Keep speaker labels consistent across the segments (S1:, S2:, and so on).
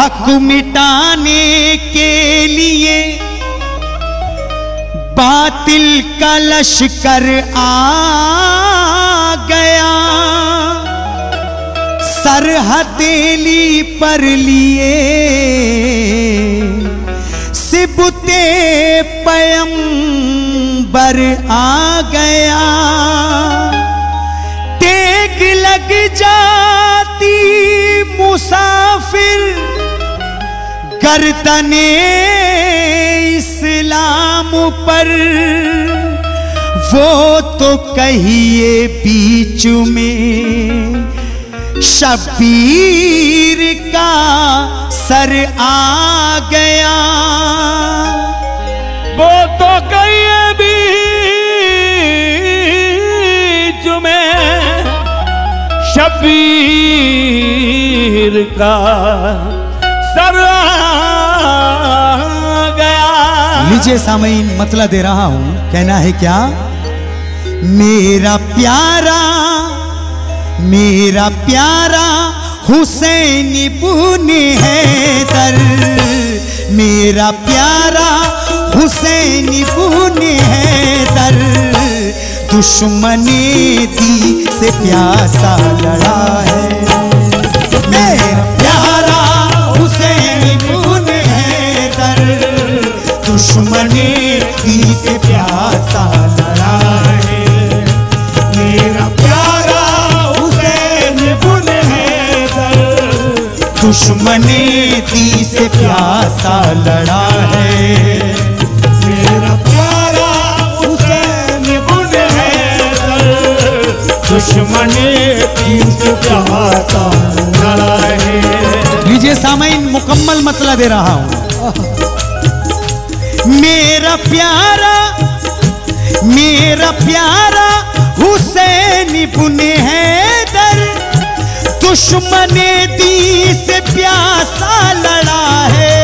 S1: हक मिटाने के लिए बातिल का लश्कर आ गया। सर हथेली पर लिए सिबुते पयंबर आ गया। गर्दने इस्लाम पर। वो तो कहिए बीच में, शबीर का सर आ गया।
S2: वो तो कहिए बीच में, शबीर का
S1: लीजिए सामयीन मतला दे रहा हूँ। कहना है क्या? मेरा प्यारा मेरा प्यारा हुसैन बुने है दर मेरा प्यारा हुसैन बुने है दर दुश्मनी दी से प्यासा लड़ा है। मेरा दी से प्यासा लड़ा है। मेरा प्यारा हुसैन बुन है दुश्मने दी से प्यासा लड़ा है। लीजिए सामयीन मुकम्मल मतला दे रहा हूँ। मेरा प्यारा मेरा प्यारा हुसैन बुने है दर दुश्मने दी से प्यासा लड़ा है।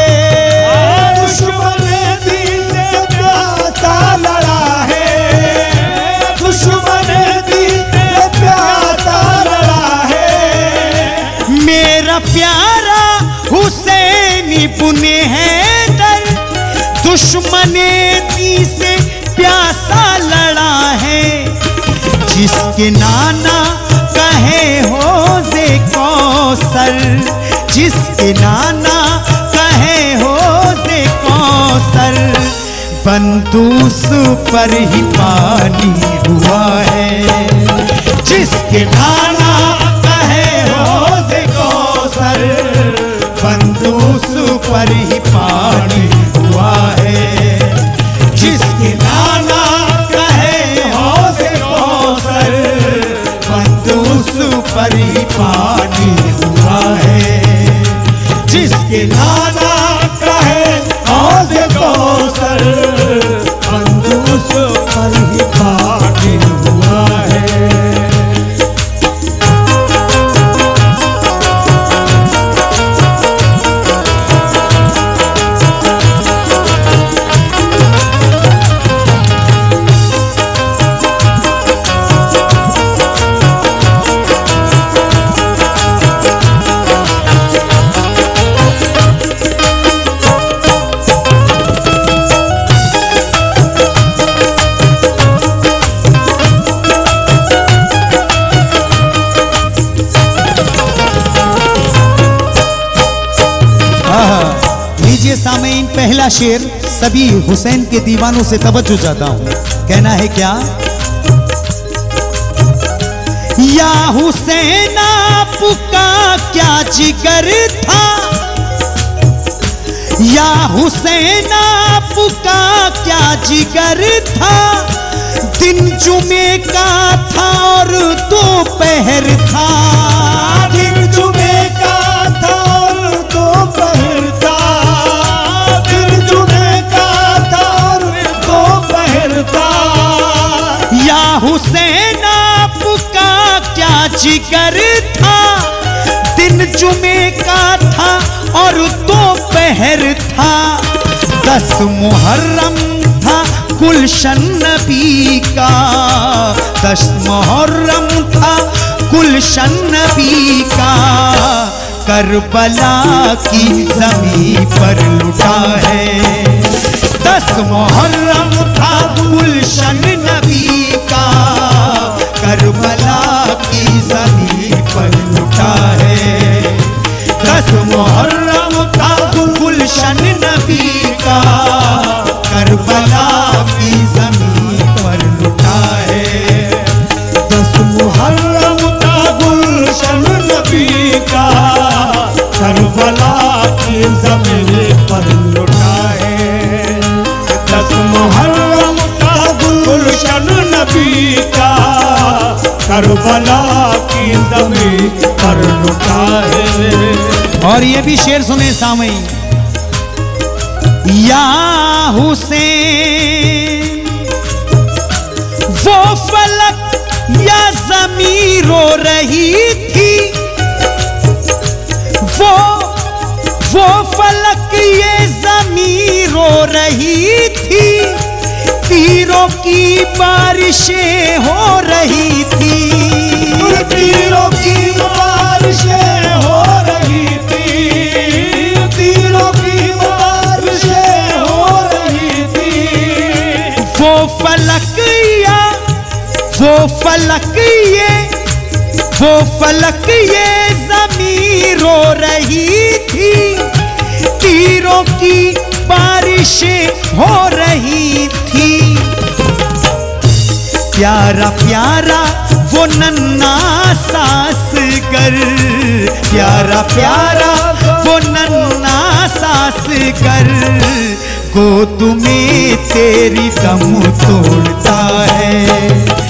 S1: दुश्मने दी से प्यासा लड़ा है। दुश्मने दी से प्यासा लड़ा है। मेरा प्यारा हुसैन बुने है दर दुश्मने दी से प्यासा लड़ा है। जिसके नाना कौसर जिसके नाना कहे हो जे कौसर। बंदूस पर ही पानी हुआ है। जिसके नाना कहे हो जे कौसर, बंदूस पर ही पानी हुआ है। लीजिए सामयीन पहला शेर, सभी हुसैन के दीवानों से तवज्जो चाहता हूँ। कहना है क्या? या हुसैन आपका क्या जिगर था? या हुसैन आपका क्या जिगर था? दिन जुमे का था और जिगर था, दिन जुमे का था और दोपहर था। दस मुहर्रम था गुलशन नबी का। दस मुहर्रम था गुलशन नबी का। करबला की जमी पर लुटा है। दस मुहर्रम था गुलशन नबी का। करबला की जमी पर लुटा है दस मुहर्रम था गुलशन नबी का, करबला की जमी पर लुटा है
S2: दस मुहर्रम का गुलशन नबी का, करबला की ज़मीन करबला की ज़मीन पर लुटा है।
S1: और ये भी शेर सुने सामई। या हुसैन, वो फलक या जमी रो रही थी। वो वो फलक ये जमी रो रही थी। तीरों की बारिशें हो रही थी।
S2: तीरों की बारिशें हो रही थी। तीरों की बारिशें हो रही थी।
S1: वो फलक या वो फलक ये वो फलक ये जमी रो रही थी। तीरों की बारिशें हो रही थी। प्यारा प्यारा वो नन्ना सास कर। प्यारा प्यारा वो नन्ना सास कर। गोद तुम्हें तेरी दम तोड़ता है।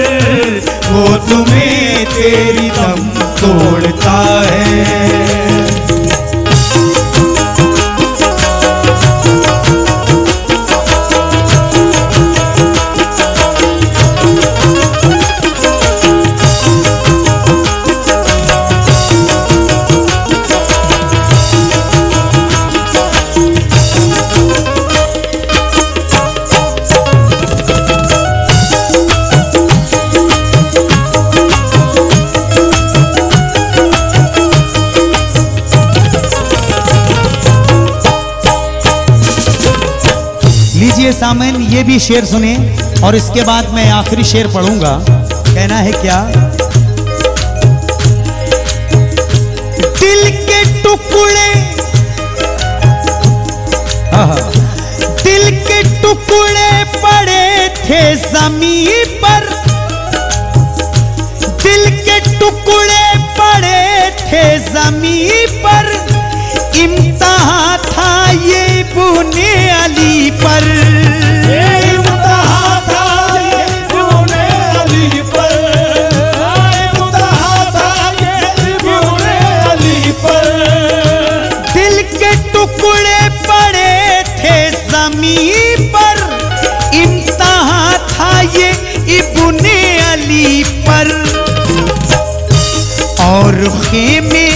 S1: कर तुम्हें तेरी दम तोड़ता है। सामन ये भी शेर सुने और इसके बाद मैं आखिरी शेर पढ़ूँगा। कहना है क्या? खेमे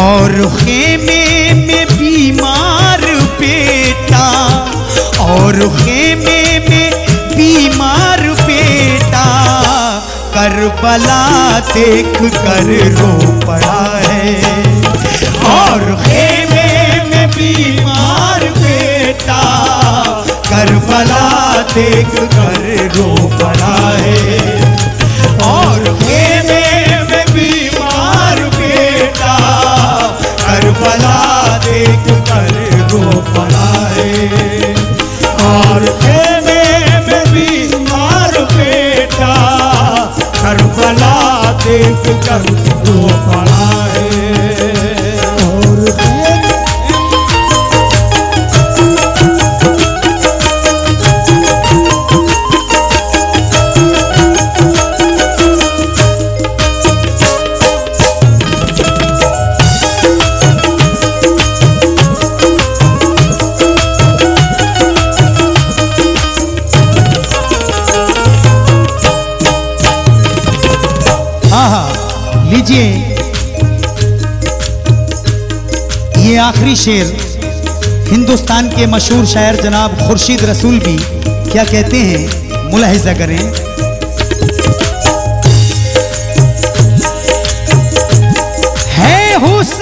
S1: और खेमे में बीमार बेटा और खेमे में बीमार बेटा करबला देख कर रो पड़ा है, और खेमे में बीमार बेटा करबला देख कर रो पड़ा है। शेर। हिंदुस्तान के मशहूर शायर जनाब खुर्शीद रसूल भी क्या कहते हैं? मुलाहिजा करें। है हुसैन।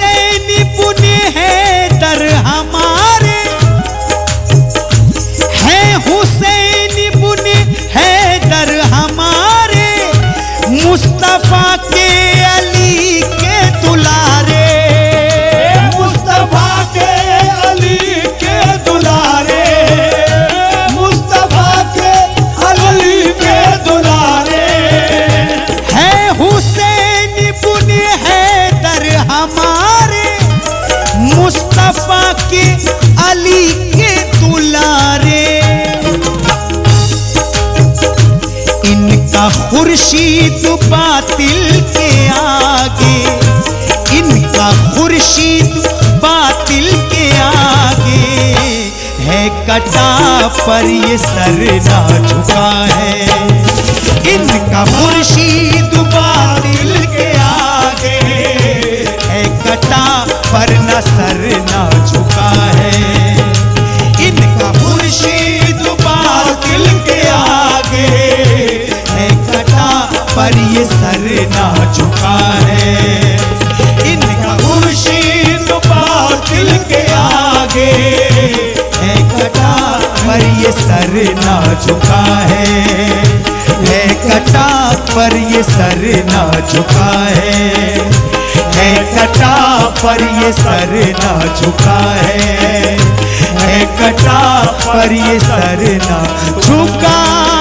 S1: इनका खुर्शीद बातिल के आगे। इनका खुर्शीद बातिल के आगे। है कटा पर ये सर ना झुका है। इनका खुर्शीद बातिल के आगे। है कटा पर न सर ना झुका ना झुका है। है कटा पर ये सर ना झुका है। है कटा पर ये सर ना झुका है। है कटा पर ये सर ना झुका